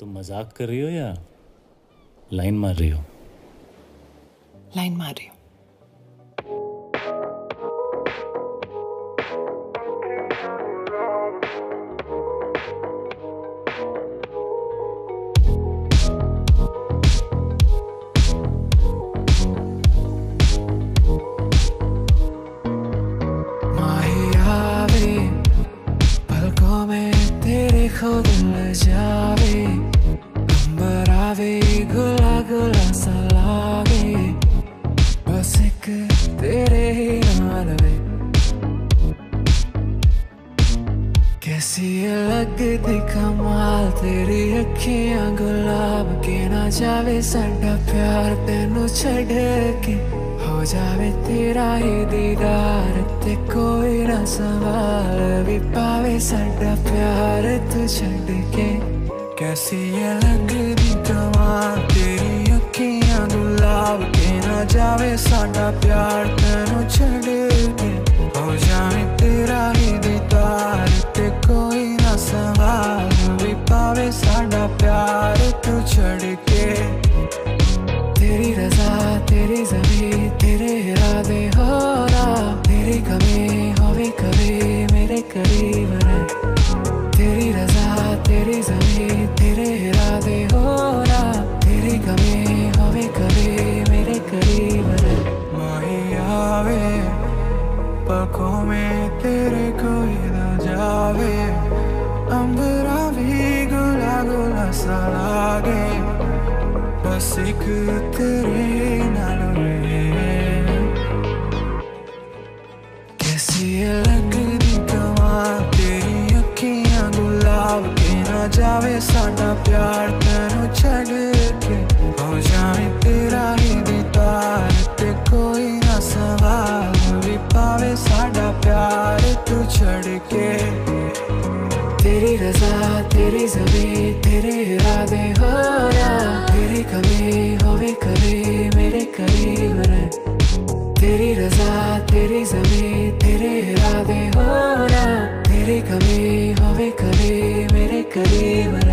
तुम मज़ाक कर रही हो या लाइन मार रही हो? लाइन मार रही हूँ। माहियावे बस तेरे ही नाल वे। कैसी लगदी कमाल, तेरी अखियाँ गुलाब के ना जावे साडा प्यार तेनू छड़ के। हो जावे तेरा ही दीदार, ते कोई ना सवाल भी पावे साडा प्यार तू छड़ के। कैसी ये लगदी साडा प्यार तेनू प्यार तू छड़ तेरी रजा, तेरी जमी तेरे इरादे हो रहा तेरी कमी मेरे करीब तेरी रजा, तेरी जमी पलकों में तेरे कोई ना जावे। अंबरा भी गुला गुला सा लागे। बस एक तेरे नाल कैसी ये लगदी कमाल, तेरी अखियाँ गुलाब के ना जावे, साडा प्यार तेनू छड़ के। हो जावे तेरा ही छड़ के। तेरी रजा, तेरी जमी तेरे इरादे हो तेरी कमी होवे करे मेरे करीब रहे तेरी रजा, तेरी जमी तेरे इरादे हो तेरी कमी होवे करे मेरे करीब रहे